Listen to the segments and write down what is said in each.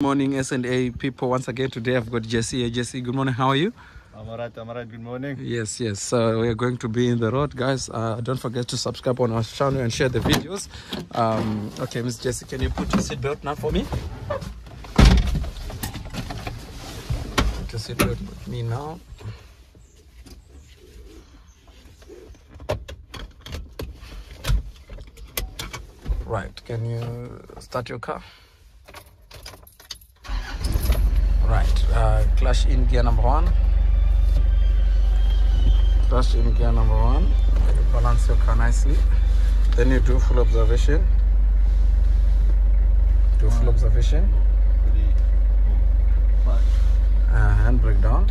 morning S&A people. Once again today I've got Jesse. Here. Jesse good morning. How are you? I'm alright, I'm alright. Good morning. yes yes. So we're going to be in the road guys. Uh, don't forget to subscribe on our channel and share the videos. Um, okay Miss Jesse can you put your seatbelt now for me? Put your seatbelt with me now. Right can you start your car Right, uh, clutch in gear number one. Clutch in gear number one. You balance your car nicely. Then you do full observation. Do full observation. Four, five. Uh, handbrake down.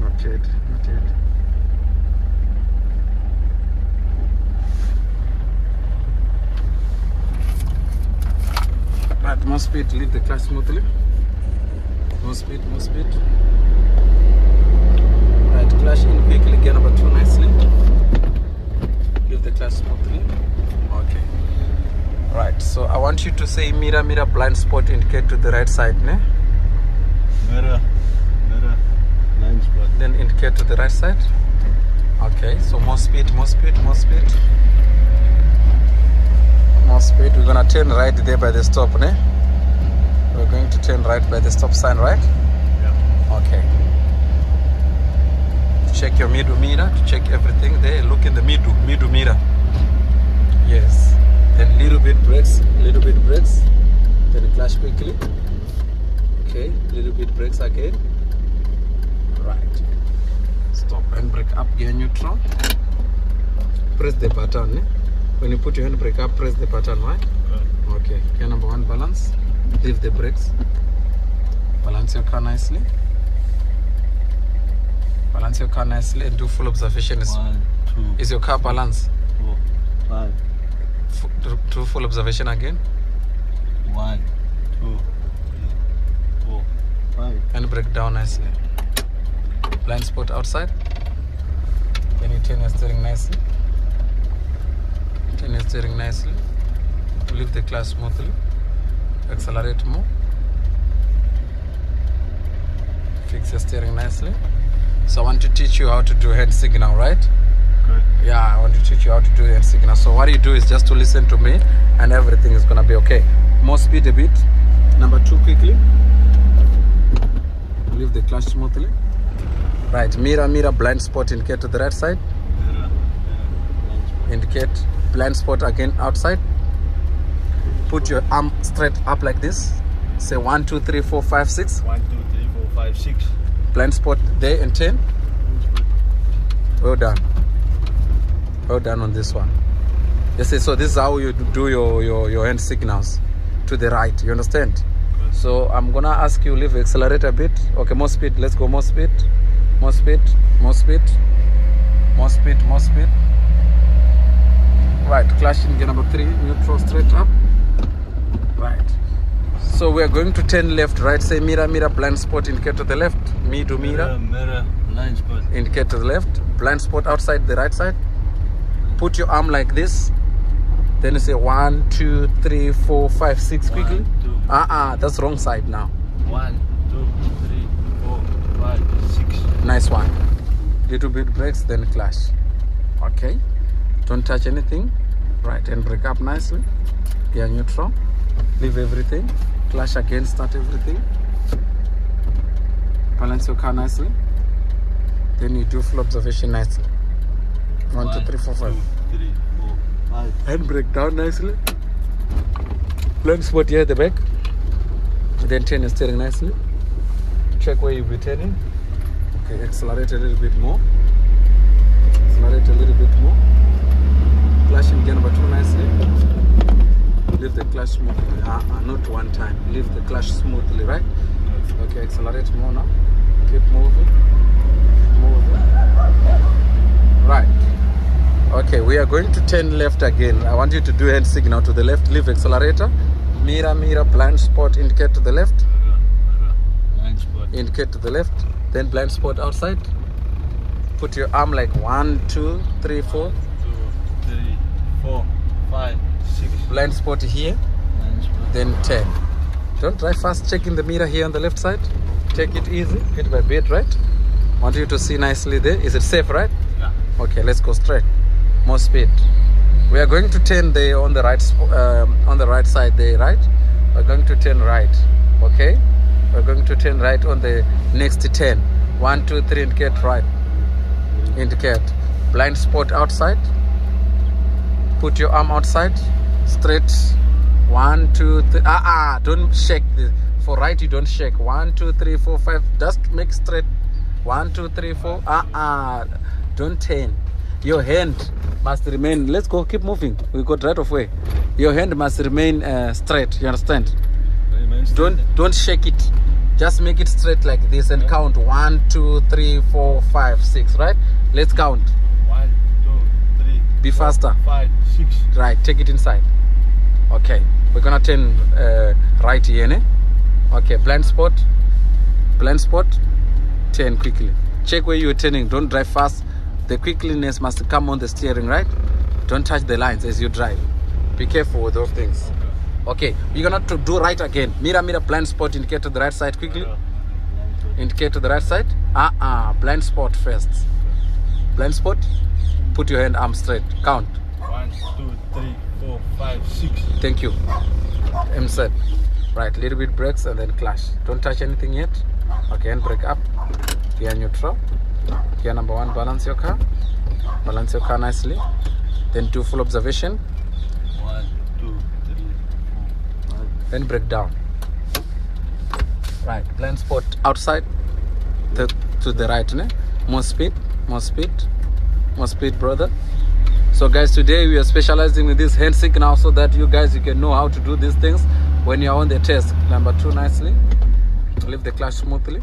Not yet, not yet. Right, more speed, leave the clutch smoothly. More speed, more speed. Right, clutch in quickly, gear number two nicely. Leave the clutch smoothly. Okay. Right, so I want you to say mirror, mirror, blind spot, indicate to the right side, ne? Mirror, mirror, blind spot. Then indicate to the right side. Okay, so more speed, more speed, more speed. More speed. We're gonna turn right there by the stop, ne? We're going to turn right by the stop sign, right? Yeah. Okay. Check your middle mirror to check everything there. Look in the middle, middle mirror. Yes. Then little bit brakes, little bit brakes. Then clutch quickly. Okay, little bit brakes again. Right. Stop and brake up gear neutral. Press the button. Eh? When you put your handbrake up, press the button, right? Okay, gear number one, balance. Leave the brakes. Balance your car nicely. Balance your car nicely and do full observation. Is, One, two, is your car balanced? four, five. F- do, full observation again. One, two, three, four, five. And brake down nicely. Blind spot outside. Can you turn your steering nicely? Turn your steering nicely. Leave the clutch smoothly. Accelerate more. Fix your steering nicely. So I want to teach you how to do hand signal, right? Good. Yeah, I want to teach you how to do hand signal. So what you do is just to listen to me and everything is gonna be okay. More speed a bit. Number two quickly. Leave the clutch smoothly. Right, mirror, mirror, blind spot, indicate to the right side. Mirror, mirror, blind spot. Indicate blind spot again outside. Put your arm straight up like this. Say one, two, three, four, five, six. One, two, three, four, five, six. Blind spot there and ten. Blind spot. Well done. Well done on this one. Yes, so this is how you do your, your, your hand signals to the right. You understand? Good. So I'm gonna ask you leave accelerate a bit. Okay, more speed. Let's go more speed. More speed. More speed. More speed. More speed. Right, clutch in gear number three. Neutral straight up. So we are going to turn left, right. Say mirror, mirror, blind spot. Indicate to the left. Me to mirror. Mirror, mirror, blind spot. Indicate to the left. Blind spot outside the right side. Put your arm like this. Then you say one, two, three, four, five, six quickly. Two, Uh-uh, that's wrong side now. one, two, three, four, five, six. Nice one. Little bit brakes, then clash. Okay. Don't touch anything. Right, and brake up nicely. Gear neutral. Leave everything. Clutch again, start everything. Balance your car nicely. Then you do full observation nicely. One, two, three, four, five. two, three, four, five. and brake down nicely. Blind spot here at the back. Then turn your steering nicely. Check where you'll be turning. Okay, accelerate a little bit more. Accelerate a little bit more. Clutch in gear number two nicely. Leave the clutch smoothly. Uh, uh, not one time. Leave the clutch smoothly, right? Okay, accelerate more now. Keep moving. Moving. Right. Okay, we are going to turn left again. I want you to do hand signal to the left. Leave accelerator. Mirror, mirror, blind spot, indicate to the left. Blind spot. Indicate to the left. Then blind spot outside. Put your arm like one, two, three, four. Two, three, four, five. Blind spot here then 10 don't drive fast check in the mirror here on the left side. Take it easy bit by bit right? Want you to see nicely there. Is it safe right? Yeah. okay let's go straight. More speed. We are going to turn there on the right um, on the right side there right? We're going to turn right okay? We're going to turn right on the next 10 1 2 3 indicate right. Indicate. Blind spot outside. Put your arm outside straight one two three. Ah ah don't shake the for right you don't shake. One two three four five. Just make straight. One two three four. Ah ah don't turn. Your hand must remain let's go keep moving. We got right of way. Your hand must remain uh, straight you understand? Don't don't shake it. Just make it straight like this and Yeah. count. One two three four five six right? Let's count. One, two, three. Be four, faster. Five, six. right take it inside okay we're gonna turn uh, right here ne? okay blind spot blind spot turn quickly. Check where you're turning don't drive fast. The quickliness must come on the steering right? Don't touch the lines as you drive. Be careful with those things. Okay. you're gonna to do right again. Mirror mirror blind spot indicate to the right side quickly. Indicate to the right side. Uh-uh blind spot first. Blind spot put your hand arm straight. Count One, two, three, four, five, six. Thank you. M set. Right, little bit brakes and then clash. Don't touch anything yet. Okay, and brake up. Gear neutral. Gear number one, balance your car. Balance your car nicely. Then do full observation. One, two, three, four, five. Then brake down. Right, blind spot outside. The, to the right, ne? More speed, more speed, more speed, brother. So guys, today we are specializing with this hand signal so that you guys you can know how to do these things when you're on the test. Number two, nicely. Leave the clutch smoothly.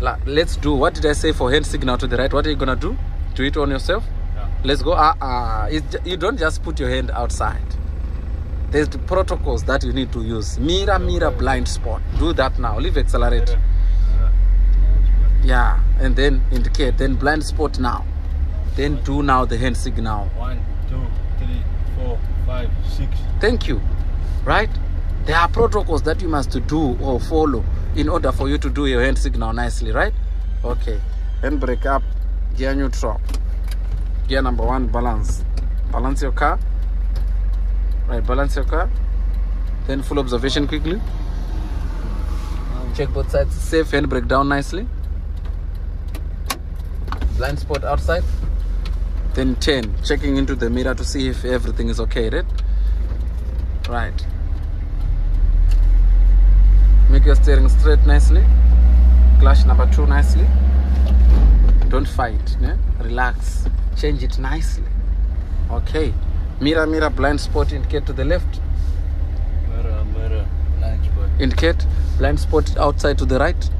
Let's do. What did I say for hand signal to the right? What are you gonna do? Do it on yourself. Yeah. Let's go. Ah, uh, you don't just put your hand outside. There's the protocols that you need to use. Mirror, mirror, blind spot. Do that now. Leave accelerate. Mirror. Mirror. Blind spot. Yeah, and then indicate. Then blind spot now. Then do now the hand signal. One, two, three, four, five, six. Thank you. Right? There are protocols that you must do or follow in order for you to do your hand signal nicely, right? Okay. Hand brake up, gear neutral. Gear number one, balance. Balance your car. Right, balance your car. Then full observation quickly. Check both sides. Safe hand brake down nicely. Blind spot outside. Then 10. Checking into the mirror to see if everything is okay, right? Right. Make your steering straight nicely. Clutch number two nicely. Don't fight. Ne? Relax. Change it nicely. Okay. Mirror, mirror, blind spot indicate to the left. Mirror, mirror. Blind spot. Indicate blind spot outside to the right.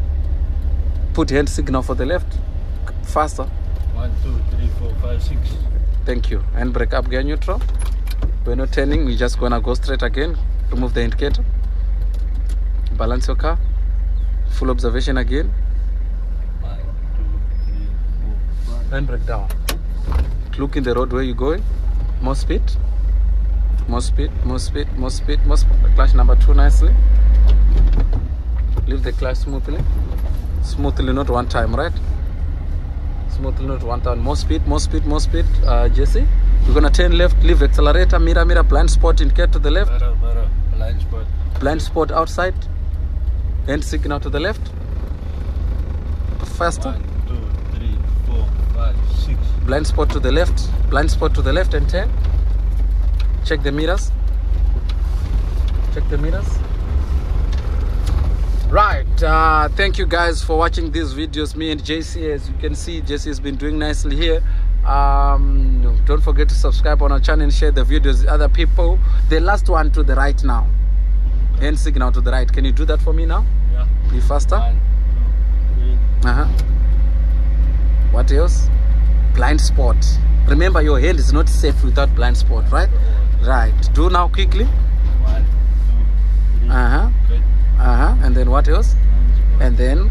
Put hand signal for the left. Faster. One, two, three, four, five, six. Thank you. And brake up gear neutral. We're not turning. We're just gonna go straight again. Remove the indicator. Balance your car. Full observation again. One, two, three, four, five. And brake down. Look in the road where you're going. More speed. More speed. More speed. More speed. More speed. Clutch number two nicely. Leave the clutch smoothly. Smoothly, not one time, right? Smoothly, not one time. More speed. More speed. More speed. Uh, Jesse, you're gonna turn left. Leave accelerator. Mirror, mirror. Blind spot. Indicate to the left. Mirror, mirror. Blind spot. blind spot outside hand signal to the left faster One, two, three, four, five, six. blind spot to the left blind spot to the left and turn check the mirrors check the mirrors right uh, thank you guys for watching these videos. Me and Jesse as you can see Jesse has been doing nicely here. Um, don't forget to subscribe on our channel and share the videos with other people. The last one to the right now. Hand signal to the right. Can you do that for me now? Yeah. be faster. One, two, three. uh-huh. What else? Blind spot. Remember your hand is not safe without blind spot right? Right. Do now quickly. One, two, three. uh-huh Good. uh-huh and then what else and then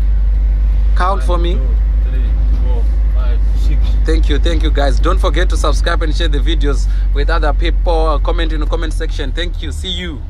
count for me. Thank you, thank you guys. Don't forget to subscribe and share the videos with other people. Comment in the comment section. Thank you. See you.